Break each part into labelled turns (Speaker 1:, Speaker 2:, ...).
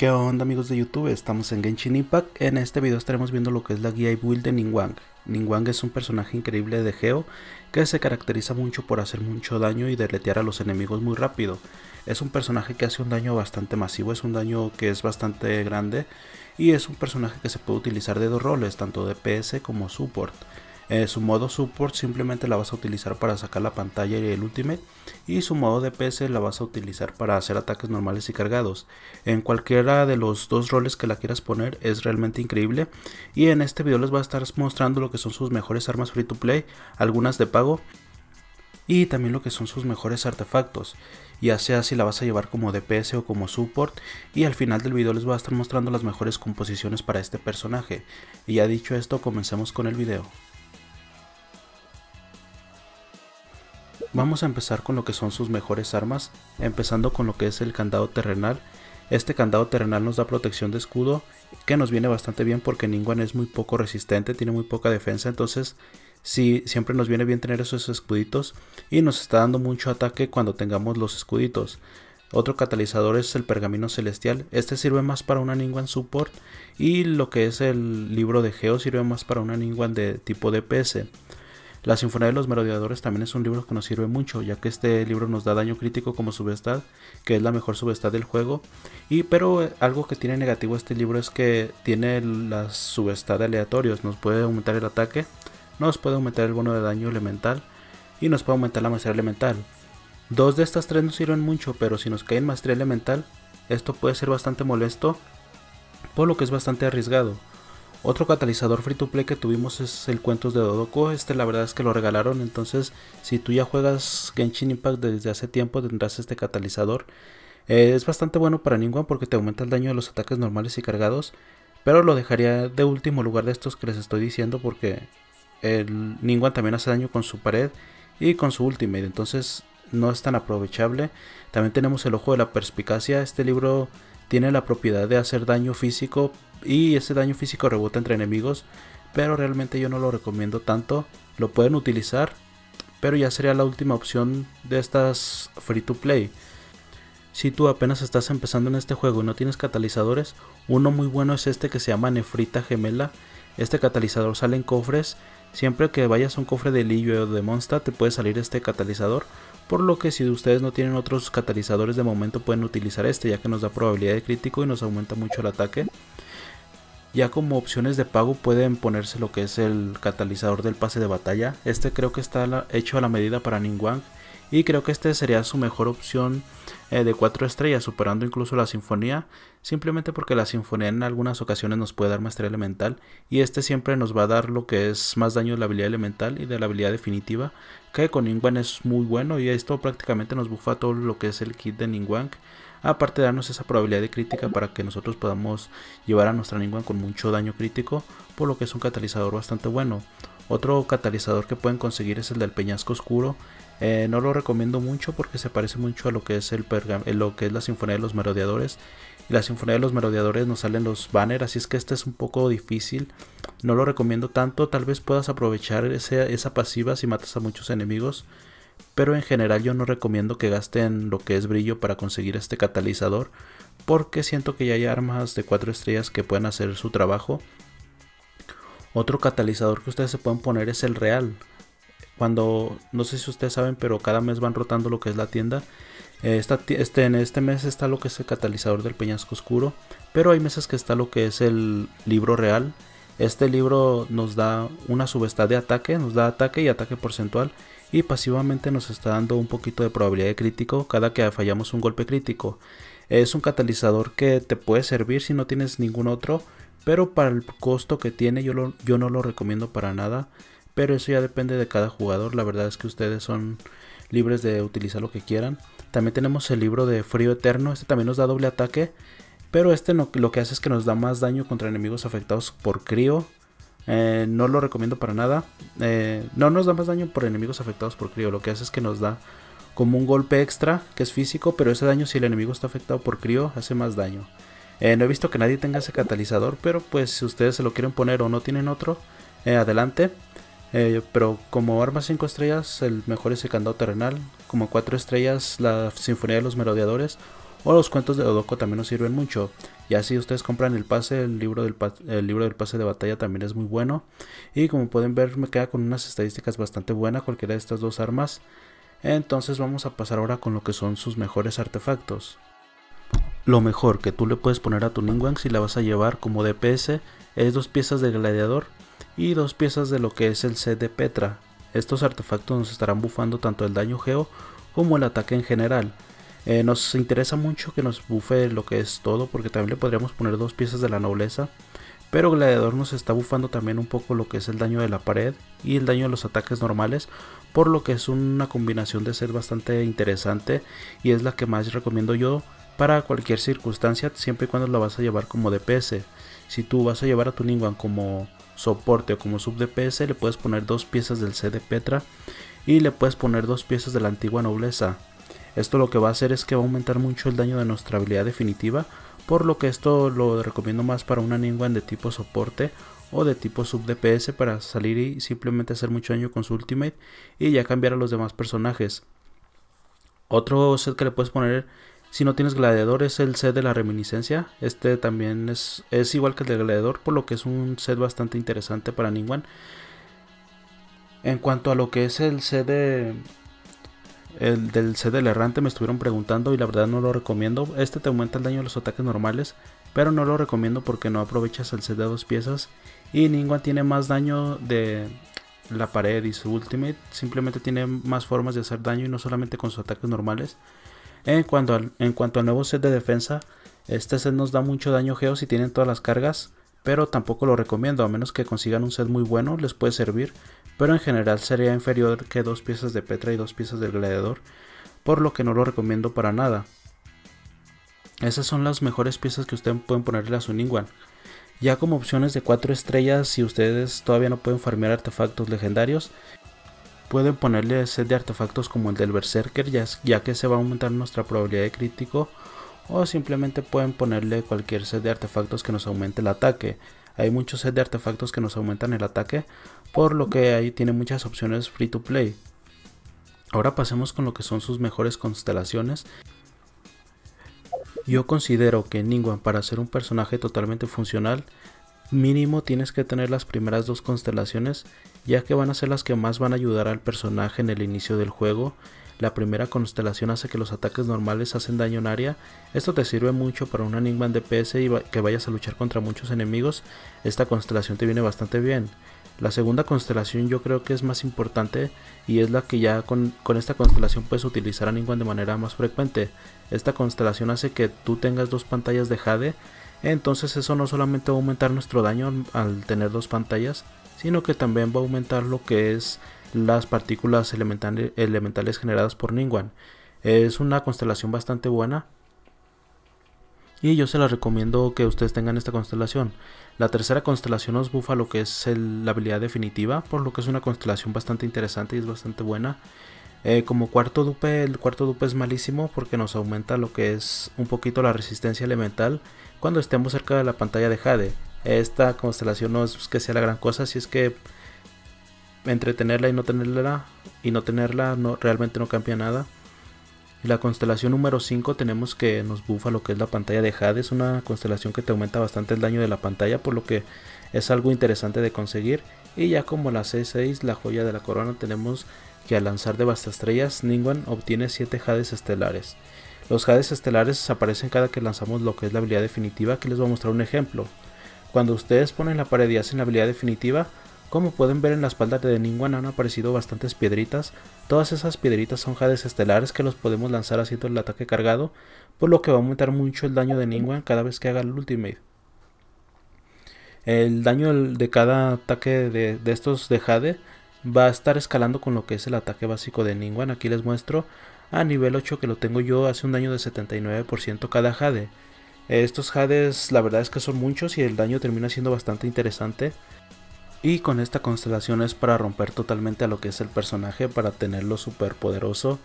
Speaker 1: ¿Qué onda amigos de YouTube? Estamos en Genshin Impact. En este video estaremos viendo lo que es la guía y build de Ningguang. Ningguang es un personaje increíble de Geo que se caracteriza mucho por hacer mucho daño y deletear a los enemigos muy rápido. Es un personaje que hace un daño bastante masivo, es un daño que es bastante grande y es un personaje que se puede utilizar de dos roles, tanto DPS como support. Eh, su modo support simplemente la vas a utilizar para sacar la pantalla y el ultimate y su modo DPS la vas a utilizar para hacer ataques normales y cargados. En cualquiera de los dos roles que la quieras poner es realmente increíble y en este video les voy a estar mostrando lo que son sus mejores armas free to play, algunas de pago y también lo que son sus mejores artefactos ya sea si la vas a llevar como DPS o como support y al final del video les voy a estar mostrando las mejores composiciones para este personaje y ya dicho esto comencemos con el video. Vamos a empezar con lo que son sus mejores armas, empezando con lo que es el candado terrenal. Este candado terrenal nos da protección de escudo, que nos viene bastante bien porque Ningguang es muy poco resistente, tiene muy poca defensa, entonces sí, siempre nos viene bien tener esos escuditos y nos está dando mucho ataque cuando tengamos los escuditos. Otro catalizador es el pergamino celestial. Este sirve más para una Ningguang support y lo que es el libro de Geo sirve más para una Ningguang de tipo DPS. La Sinfonía de los Merodeadores también es un libro que nos sirve mucho, ya que este libro nos da daño crítico como subestad, que es la mejor subestad del juego. Y pero eh, algo que tiene negativo este libro es que tiene la subestad aleatorios, nos puede aumentar el ataque, nos puede aumentar el bono de daño elemental y nos puede aumentar la maestría elemental. Dos de estas tres nos sirven mucho, pero si nos cae en maestría elemental, esto puede ser bastante molesto, por lo que es bastante arriesgado. Otro catalizador free to play que tuvimos es el Cuentos de Dodoko. Este la verdad es que lo regalaron. Entonces, si tú ya juegas Genshin Impact desde hace tiempo, tendrás este catalizador. Eh, es bastante bueno para Ningguang porque te aumenta el daño de los ataques normales y cargados. Pero lo dejaría de último lugar de estos que les estoy diciendo porque el Ningguang también hace daño con su pared y con su ultimate. Entonces no es tan aprovechable. También tenemos el ojo de la perspicacia. Este libro tiene la propiedad de hacer daño físico y ese daño físico rebota entre enemigos, pero realmente yo no lo recomiendo tanto. Lo pueden utilizar, pero ya sería la última opción de estas free to play. Si tú apenas estás empezando en este juego y no tienes catalizadores, uno muy bueno es este que se llama Nefrita Gemela. Este catalizador sale en cofres. Siempre que vayas a un cofre de Lillo o de Monsta te puede salir este catalizador por lo que si ustedes no tienen otros catalizadores de momento pueden utilizar este ya que nos da probabilidad de crítico y nos aumenta mucho el ataque. Ya como opciones de pago pueden ponerse lo que es el catalizador del pase de batalla. Este creo que está hecho a la medida para Ningguang y creo que este sería su mejor opción eh, de 4 estrellas, superando incluso la sinfonía, simplemente porque la sinfonía en algunas ocasiones nos puede dar maestría elemental y este siempre nos va a dar lo que es más daño de la habilidad elemental y de la habilidad definitiva, que con Ningguang es muy bueno y esto prácticamente nos bufa todo lo que es el kit de Ningguang. Aparte de darnos esa probabilidad de crítica para que nosotros podamos llevar a nuestra Ningguang con mucho daño crítico, por lo que es un catalizador bastante bueno. Otro catalizador que pueden conseguir es el del peñasco oscuro. Eh, no lo recomiendo mucho porque se parece mucho a lo que es el eh, lo que es la sinfonía de los merodeadores. Y la sinfonía de los merodeadores nos salen los banners, así es que este es un poco difícil. No lo recomiendo tanto, tal vez puedas aprovechar esa pasiva si matas a muchos enemigos. Pero en general yo no recomiendo que gasten lo que es brillo para conseguir este catalizador. Porque siento que ya hay armas de 4 estrellas que pueden hacer su trabajo otro catalizador que ustedes se pueden poner es el real. Cuando, no sé si ustedes saben, pero cada mes van rotando lo que es la tienda. este, en este mes está lo que es el catalizador del peñasco oscuro. Pero hay meses que está lo que es el libro real. Este libro nos da una subestad de ataque, nos da ataque y ataque porcentual. Y pasivamente nos está dando un poquito de probabilidad de crítico cada que fallamos un golpe crítico. Es un catalizador que te puede servir si no tienes ningún otro pero para el costo que tiene yo, no lo recomiendo para nada. Pero eso ya depende de cada jugador. La verdad es que ustedes son libres de utilizar lo que quieran. También tenemos el libro de Frío Eterno. Este también nos da doble ataque. Pero este no, lo que hace es que nos da más daño contra enemigos afectados por crío. Eh, no lo recomiendo para nada. Eh, no nos da más daño por enemigos afectados por crío. Lo que hace es que nos da como un golpe extra que es físico. Pero ese daño si el enemigo está afectado por crío hace más daño. Eh, no he visto que nadie tenga ese catalizador, pero pues si ustedes se lo quieren poner o no tienen otro, adelante. Pero como arma 5 estrellas, el mejor es el candado terrenal. Como 4 estrellas, la Sinfonía de los Merodeadores. O los cuentos de Odoko también nos sirven mucho. Ya si ustedes compran el pase, el libro, del el libro del pase de batalla también es muy bueno. Y como pueden ver me queda con unas estadísticas bastante buenas cualquiera de estas dos armas. Entonces vamos a pasar ahora con lo que son sus mejores artefactos. Lo mejor que tú le puedes poner a tu Ningguang si la vas a llevar como DPS es dos piezas de gladiador y dos piezas de lo que es el set de Petra. Estos artefactos nos estarán bufando tanto el daño geo como el ataque en general. Eh, nos interesa mucho que nos bufe lo que es todo porque también le podríamos poner dos piezas de la nobleza. Pero Gladiador nos está bufando también un poco lo que es el daño de la pared y el daño de los ataques normales. Por lo que es una combinación de ser bastante interesante y es la que más recomiendo yo para cualquier circunstancia siempre y cuando la vas a llevar como DPS. Si tú vas a llevar a tu Ningguang como soporte o como sub DPS le puedes poner dos piezas del C de Petra y le puedes poner dos piezas de la antigua nobleza. Esto lo que va a hacer es que va a aumentar mucho el daño de nuestra habilidad definitiva, por lo que esto lo recomiendo más para una Ningguang de tipo soporte o de tipo sub DPS para salir y simplemente hacer mucho daño con su ultimate y ya cambiar a los demás personajes. Otro set que le puedes poner si no tienes gladiador es el set de la reminiscencia. Este también es, es igual que el de gladiador, por lo que es un set bastante interesante para Ningguang. En cuanto a lo que es el set de, el del set del errante me estuvieron preguntando y la verdad no lo recomiendo. Este te aumenta el daño de los ataques normales, pero no lo recomiendo porque no aprovechas el set de dos piezas. Y Ningguang tiene más daño de la pared y su ultimate. Simplemente tiene más formas de hacer daño y no solamente con sus ataques normales. En cuanto, al, en cuanto nuevo set de defensa, este set nos da mucho daño geo si tienen todas las cargas, pero tampoco lo recomiendo, a menos que consigan un set muy bueno, les puede servir, pero en general sería inferior que dos piezas de Petra y dos piezas del gladiador, por lo que no lo recomiendo para nada. Esas son las mejores piezas que ustedes pueden ponerle a su Ningguang. Ya como opciones de 4 estrellas, si ustedes todavía no pueden farmear artefactos legendarios, Pueden ponerle set de artefactos como el del Berserker ya, que se va a aumentar nuestra probabilidad de crítico. O simplemente pueden ponerle cualquier set de artefactos que nos aumente el ataque. Hay muchos set de artefactos que nos aumentan el ataque. Por lo que ahí tiene muchas opciones free to play. Ahora pasemos con lo que son sus mejores constelaciones. Yo considero que Ningguang para ser un personaje totalmente funcional mínimo tienes que tener las primeras dos constelaciones ya que van a ser las que más van a ayudar al personaje en el inicio del juego. La primera constelación hace que los ataques normales hacen daño en área. Esto te sirve mucho para una Ningman DPS y que vayas a luchar contra muchos enemigos. Esta constelación te viene bastante bien. La segunda constelación yo creo que es más importante y es la que ya con, esta constelación puedes utilizar a de manera más frecuente. Esta constelación hace que tú tengas dos pantallas de Jade entonces eso no solamente va a aumentar nuestro daño al tener dos pantallas, sino que también va a aumentar lo que es las partículas elementales, generadas por Ningguang. Es una constelación bastante buena y yo se la recomiendo que ustedes tengan esta constelación. La tercera constelación os bufa lo que es la habilidad definitiva, por lo que es una constelación bastante interesante y es bastante buena. Eh, como cuarto dupe, el cuarto dupe es malísimo porque nos aumenta lo que es un poquito la resistencia elemental cuando estemos cerca de la pantalla de Jade. Esta constelación no es que sea la gran cosa, si es que entretenerla y no tenerla y no tenerla realmente no cambia nada. Y la constelación número 5 tenemos que nos bufa lo que es la pantalla de Jade. Es una constelación que te aumenta bastante el daño de la pantalla, por lo que es algo interesante de conseguir. Y ya como la C6, la joya de la corona, tenemos que al lanzar estrellas Ningguang obtiene 7 Jades estelares. Los Jades estelares aparecen cada que lanzamos lo que es la habilidad definitiva, que les voy a mostrar un ejemplo. Cuando ustedes ponen la pared y hacen la habilidad definitiva, como pueden ver en la espalda de Ningguang han aparecido bastantes piedritas. Todas esas piedritas son Jades estelares que los podemos lanzar haciendo el ataque cargado, por lo que va a aumentar mucho el daño de Ningguang cada vez que haga el ultimate. El daño de cada ataque de, estos de Jade va a estar escalando con lo que es el ataque básico de Ningguang. Aquí les muestro a nivel 8 que lo tengo yo, hace un daño de 79% cada Jade. Estos Jades la verdad es que son muchos y el daño termina siendo bastante interesante. Y con esta constelación es para romper totalmente a lo que es el personaje, para tenerlo súper poderoso.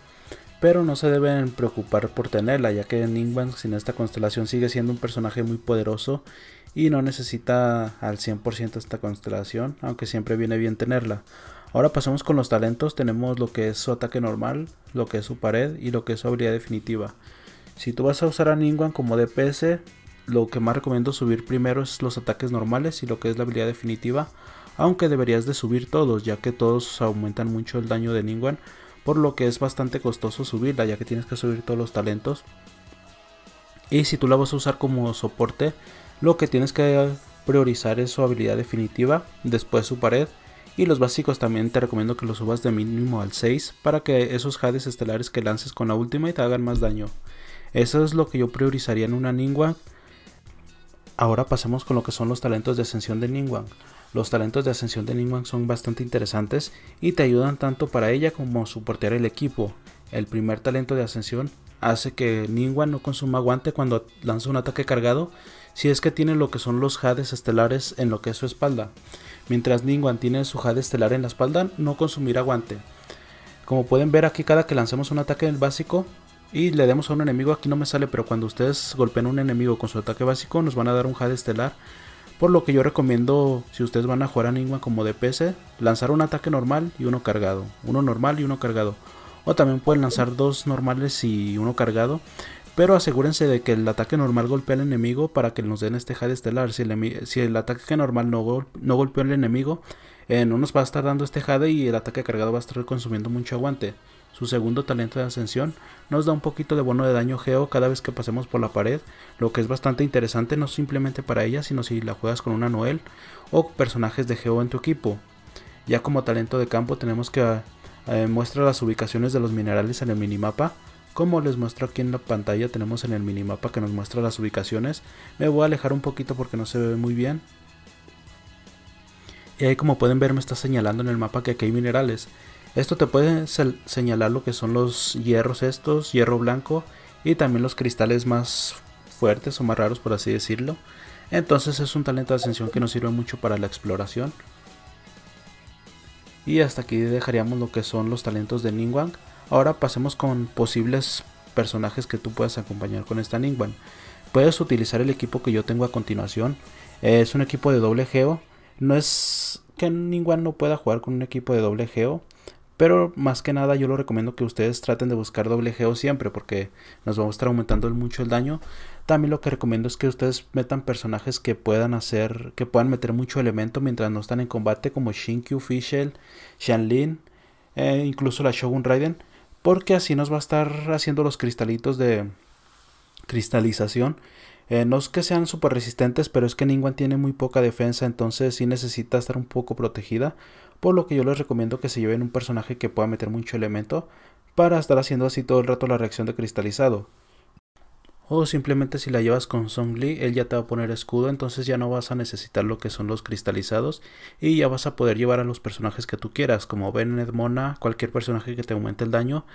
Speaker 1: Pero no se deben preocupar por tenerla, ya que Ningguang sin esta constelación sigue siendo un personaje muy poderoso y no necesita al 100% esta constelación, aunque siempre viene bien tenerla. Ahora pasamos con los talentos. Tenemos lo que es su ataque normal, lo que es su pared y lo que es su habilidad definitiva. Si tú vas a usar a Ningguang como DPS, lo que más recomiendo subir primero es los ataques normales y lo que es la habilidad definitiva. Aunque deberías de subir todos, ya que todos aumentan mucho el daño de Ningguang. Por lo que es bastante costoso subirla, ya que tienes que subir todos los talentos. Y si tú la vas a usar como soporte, lo que tienes que priorizar es su habilidad definitiva, después su pared. Y los básicos también te recomiendo que los subas de mínimo al 6 para que esos jades estelares que lances con la última te hagan más daño. Eso es lo que yo priorizaría en una Ningguang. Ahora pasemos con lo que son los talentos de ascensión de Ningguang. Los talentos de ascensión de Ningguang son bastante interesantes y te ayudan tanto para ella como soportear el equipo. El primer talento de ascensión hace que Ningguang no consuma aguante cuando lanza un ataque cargado si es que tiene lo que son los Hades estelares en lo que es su espalda. Mientras Ningguang tiene su Jade estelar en la espalda, no consumirá aguante. Como pueden ver aquí cada que lancemos un ataque en el básico y le demos a un enemigo, aquí no me sale, pero cuando ustedes golpeen a un enemigo con su ataque básico nos van a dar un Jade estelar. Por lo que yo recomiendo, si ustedes van a jugar a Ningguang como DPS, lanzar un ataque normal y uno cargado. Uno normal y uno cargado. O también pueden lanzar dos normales y uno cargado. Pero asegúrense de que el ataque normal golpee al enemigo para que nos den este Jade estelar. Si el, ataque normal no, golpeó al enemigo, no nos va a estar dando este Jade y el ataque cargado va a estar consumiendo mucho aguante. Su segundo talento de ascensión nos da un poquito de bono de daño geo cada vez que pasemos por la pared, lo que es bastante interesante no simplemente para ella, sino si la juegas con una Noel o personajes de geo en tu equipo. Ya como talento de campo tenemos que eh, muestra las ubicaciones de los minerales en el minimapa. Como les muestro aquí en la pantalla tenemos en el minimapa que nos muestra las ubicaciones. Me voy a alejar un poquito porque no se ve muy bien. Y ahí como pueden ver me está señalando en el mapa que aquí hay minerales. Esto te puede señalar lo que son los hierros estos, hierro blanco y también los cristales más fuertes o más raros por así decirlo. Entonces es un talento de ascensión que nos sirve mucho para la exploración. Y hasta aquí dejaríamos lo que son los talentos de Ningguang. Ahora pasemos con posibles personajes que tú puedas acompañar con esta Ningguang. Puedes utilizar el equipo que yo tengo a continuación. Es un equipo de doble geo. No es que Ningguang no pueda jugar con un equipo de doble geo. Pero más que nada yo lo recomiendo que ustedes traten de buscar doble geo siempre porque nos vamos a estar aumentando mucho el daño. También lo que recomiendo es que ustedes metan personajes que puedan hacer, que puedan meter mucho elemento mientras no están en combate como Shinkyu, Fischl, Shanlin, e incluso la Shogun Raiden. Porque así nos va a estar haciendo los cristalitos de cristalización. Eh, no es que sean súper resistentes, pero es que Ningguang tiene muy poca defensa, entonces sí necesita estar un poco protegida por lo que yo les recomiendo que se lleven un personaje que pueda meter mucho elemento para estar haciendo así todo el rato la reacción de cristalizado. O simplemente si la llevas con Song Li, él ya te va a poner escudo, entonces ya no vas a necesitar lo que son los cristalizados y ya vas a poder llevar a los personajes que tú quieras, como Bennett, Mona, cualquier personaje que te aumente el daño.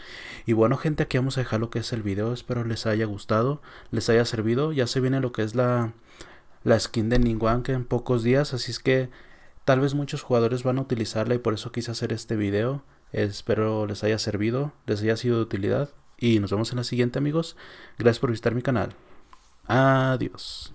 Speaker 1: Y bueno gente, aquí vamos a dejar lo que es el video, espero les haya gustado, les haya servido, ya se viene lo que es la, la skin de Ningguang en pocos días, así es que Tal vez muchos jugadores van a utilizarla y por eso quise hacer este video. Espero les haya servido, les haya sido de utilidad y nos vemos en la siguiente amigos. Gracias por visitar mi canal. Adiós.